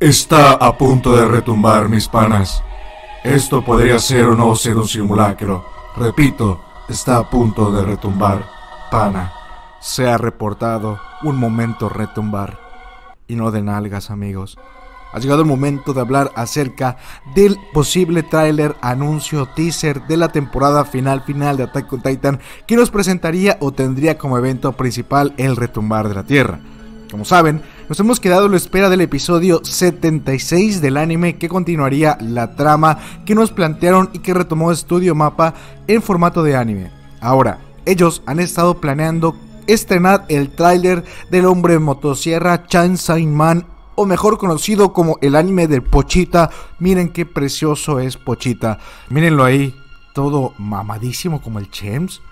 Está a punto de retumbar, mis panas. Esto podría ser o no ser un simulacro. Repito, está a punto de retumbar, pana. Se ha reportado un momento retumbar. Y no de nalgas, amigos. Ha llegado el momento de hablar acerca del posible tráiler, anuncio, teaser de la temporada final final de Attack on Titan que nos presentaría o tendría como evento principal el retumbar de la Tierra. Como saben, nos hemos quedado a la espera del episodio 76 del anime que continuaría la trama que nos plantearon y que retomó Studio Mapa en formato de anime. Ahora, ellos han estado planeando estrenar el tráiler del hombre motosierra Chan Sain Man o mejor conocido como el anime del Pochita. Miren qué precioso es Pochita. Mírenlo ahí, todo mamadísimo como el Chems.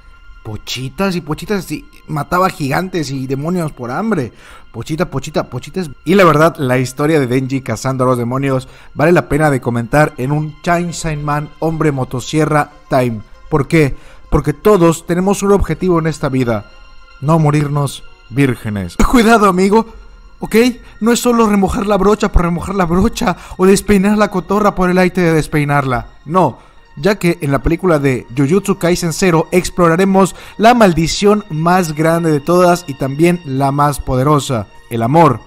Pochitas y pochitas y mataba gigantes y demonios por hambre. Pochita, pochita, pochitas. Y la verdad, la historia de Denji cazando a los demonios vale la pena de comentar en un Chainsaw Man hombre motosierra time. ¿Por qué? Porque todos tenemos un objetivo en esta vida. No morirnos vírgenes. Cuidado, amigo. ¿Ok? No es solo remojar la brocha por remojar la brocha o despeinar la cotorra por el aire de despeinarla. No, ya que en la película de Jujutsu Kaisen 0 exploraremos la maldición más grande de todas y también la más poderosa, el amor.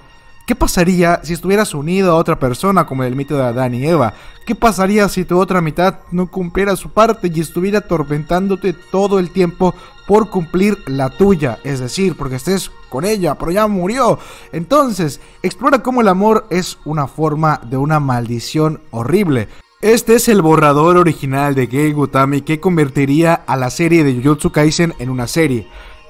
¿Qué pasaría si estuvieras unido a otra persona como el mito de Adán y Eva? ¿Qué pasaría si tu otra mitad no cumpliera su parte y estuviera atormentándote todo el tiempo por cumplir la tuya? Es decir, porque estés con ella, pero ya murió. Entonces, explora cómo el amor es una forma de una maldición horrible. Este es el borrador original de Gei Gutami que convertiría a la serie de Jujutsu Kaisen en una serie.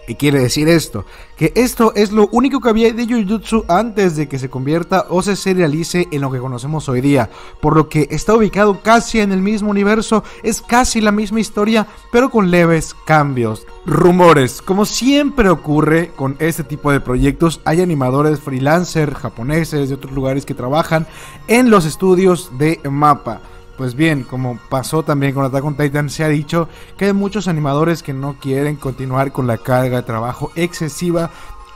¿Qué quiere decir esto? Que esto es lo único que había de Jujutsu antes de que se convierta o se serialice en lo que conocemos hoy día. Por lo que está ubicado casi en el mismo universo, es casi la misma historia, pero con leves cambios. Rumores. Como siempre ocurre con este tipo de proyectos, hay animadores freelancer japoneses de otros lugares que trabajan en los estudios de mapa. Pues bien, como pasó también con Attack on Titan, se ha dicho que hay muchos animadores que no quieren continuar con la carga de trabajo excesiva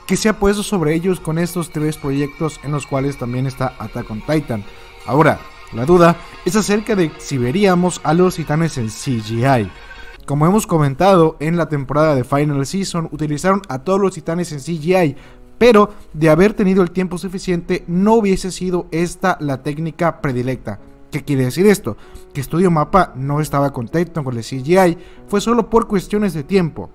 que se ha puesto sobre ellos con estos tres proyectos en los cuales también está Attack on Titan. Ahora, la duda es acerca de si veríamos a los titanes en CGI. Como hemos comentado en la temporada de Final Season, utilizaron a todos los titanes en CGI, pero de haber tenido el tiempo suficiente no hubiese sido esta la técnica predilecta. ¿Qué quiere decir esto? Que Studio Mapa no estaba contento con el CGI, fue solo por cuestiones de tiempo.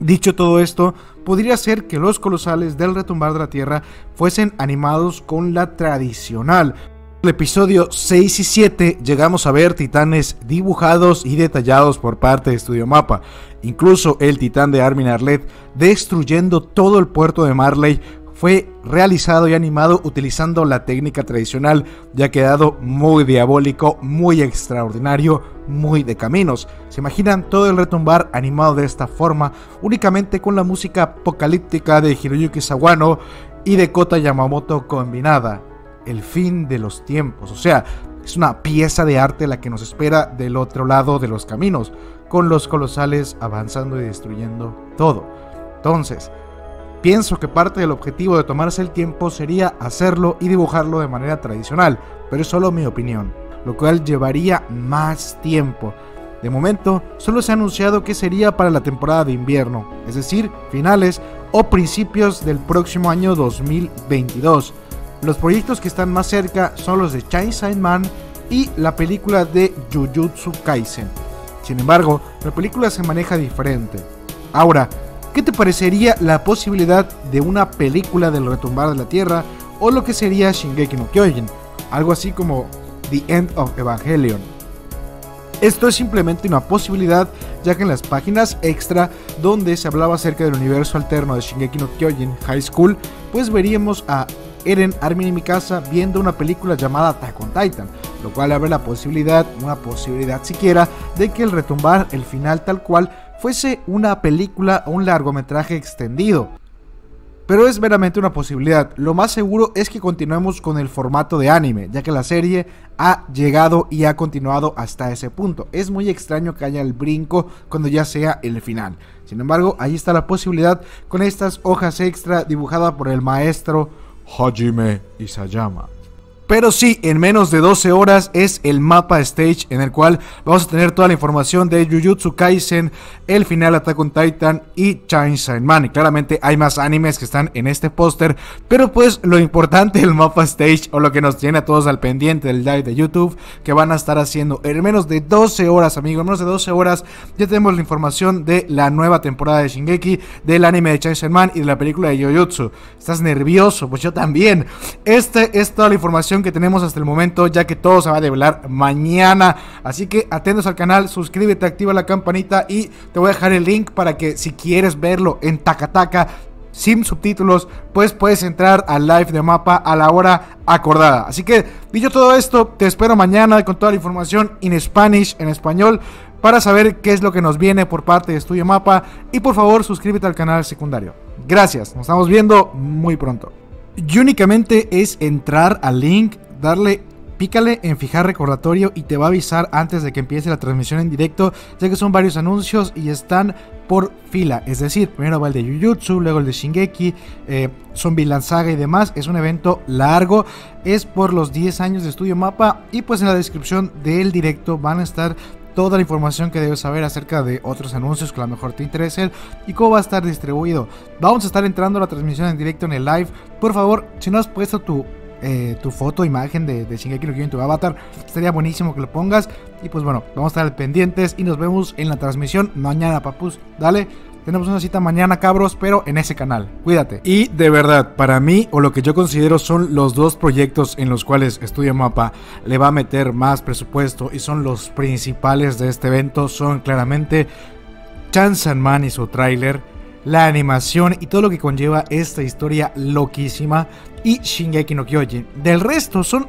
Dicho todo esto, podría ser que los colosales del retumbar de la Tierra fuesen animados con la tradicional. En el episodio 6 y 7 llegamos a ver titanes dibujados y detallados por parte de Studio Mapa. Incluso el titán de Armin Arlet destruyendo todo el puerto de Marley fue realizado y animado utilizando la técnica tradicional ya ha quedado muy diabólico, muy extraordinario, muy de caminos. ¿Se imaginan todo el retumbar animado de esta forma, únicamente con la música apocalíptica de Hiroyuki Sawano y de Kota Yamamoto combinada? El fin de los tiempos, o sea, es una pieza de arte la que nos espera del otro lado de los caminos, con los colosales avanzando y destruyendo todo. Entonces, Pienso que parte del objetivo de tomarse el tiempo sería hacerlo y dibujarlo de manera tradicional, pero es solo mi opinión, lo cual llevaría más tiempo. De momento, solo se ha anunciado que sería para la temporada de invierno, es decir, finales o principios del próximo año 2022. Los proyectos que están más cerca son los de Chainsaw Man y la película de Jujutsu Kaisen. Sin embargo, la película se maneja diferente. Ahora, ¿Qué te parecería la posibilidad de una película del retumbar de la Tierra o lo que sería Shingeki no Kyojin? Algo así como The End of Evangelion. Esto es simplemente una posibilidad, ya que en las páginas extra donde se hablaba acerca del universo alterno de Shingeki no Kyojin High School, pues veríamos a Eren, Armin y Mikasa viendo una película llamada Attack on Titan, lo cual abre la posibilidad, una posibilidad siquiera, de que el retumbar, el final tal cual, fuese una película o un largometraje extendido. Pero es meramente una posibilidad. Lo más seguro es que continuemos con el formato de anime, ya que la serie ha llegado y ha continuado hasta ese punto. Es muy extraño que haya el brinco cuando ya sea el final. Sin embargo, ahí está la posibilidad con estas hojas extra dibujadas por el maestro Hajime Isayama. Pero sí, en menos de 12 horas es el mapa stage en el cual vamos a tener toda la información de Jujutsu Kaisen, el final Attack on Titan y Chainsaw Man. Y claramente hay más animes que están en este póster, pero pues lo importante del mapa stage o lo que nos tiene a todos al pendiente del live de YouTube que van a estar haciendo en menos de 12 horas, amigos, en menos de 12 horas ya tenemos la información de la nueva temporada de Shingeki, del anime de Chainsaw Man y de la película de Jujutsu. ¿Estás nervioso? Pues yo también. Este es toda la información que tenemos hasta el momento, ya que todo se va a develar mañana. Así que atentos al canal, suscríbete, activa la campanita y te voy a dejar el link para que si quieres verlo en Takataka sin subtítulos, pues puedes entrar al live de mapa a la hora acordada. Así que, dicho todo esto, te espero mañana con toda la información en Spanish, en español, para saber qué es lo que nos viene por parte de Estudio Mapa. Y por favor, suscríbete al canal secundario. Gracias, nos estamos viendo muy pronto. Y únicamente es entrar al link, darle pícale en fijar recordatorio y te va a avisar antes de que empiece la transmisión en directo, ya que son varios anuncios y están por fila. Es decir, primero va el de Jujutsu, luego el de Shingeki, eh, Zombie Saga y demás. Es un evento largo, es por los 10 años de Estudio Mapa y pues en la descripción del directo van a estar toda la información que debes saber acerca de otros anuncios que a lo mejor te interesen y cómo va a estar distribuido. Vamos a estar entrando a la transmisión en directo en el live. Por favor, si no has puesto tu, eh, tu foto, imagen de, de Shingeki no en tu avatar, estaría buenísimo que lo pongas. Y pues bueno, vamos a estar pendientes y nos vemos en la transmisión mañana, papus. Dale. Tenemos una cita mañana, cabros, pero en ese canal. Cuídate. Y de verdad, para mí, o lo que yo considero son los dos proyectos en los cuales Estudio Mapa le va a meter más presupuesto y son los principales de este evento, son claramente Chance Man y su tráiler, la animación y todo lo que conlleva esta historia loquísima y Shingeki no Kyojin. Del resto son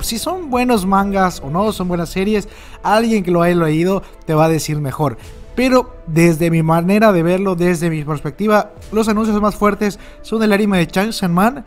si son buenos mangas o no, son buenas series, alguien que lo haya leído te va a decir mejor. Pero desde mi manera de verlo, desde mi perspectiva, los anuncios más fuertes son el anime de Chainsaw Man,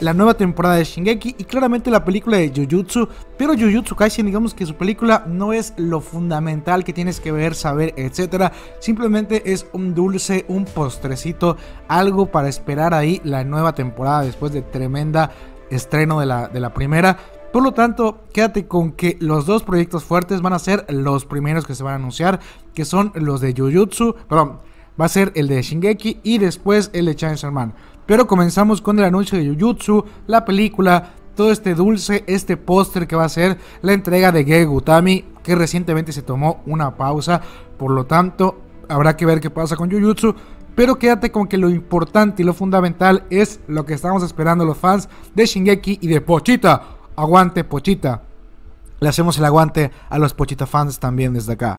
la nueva temporada de Shingeki y claramente la película de Jujutsu. Pero Jujutsu Kaisen, digamos que su película no es lo fundamental que tienes que ver, saber, etc. Simplemente es un dulce, un postrecito, algo para esperar ahí la nueva temporada después de tremenda estreno de la, de la primera. Por lo tanto, quédate con que los dos proyectos fuertes van a ser los primeros que se van a anunciar, que son los de Jujutsu, perdón, va a ser el de Shingeki y después el de Chainsaw Man. Pero comenzamos con el anuncio de Jujutsu, la película, todo este dulce, este póster que va a ser la entrega de Gege Gutami, que recientemente se tomó una pausa, por lo tanto, habrá que ver qué pasa con Jujutsu. Pero quédate con que lo importante y lo fundamental es lo que estamos esperando los fans de Shingeki y de Pochita. Aguante, Pochita. Le hacemos el aguante a los Pochita fans también desde acá.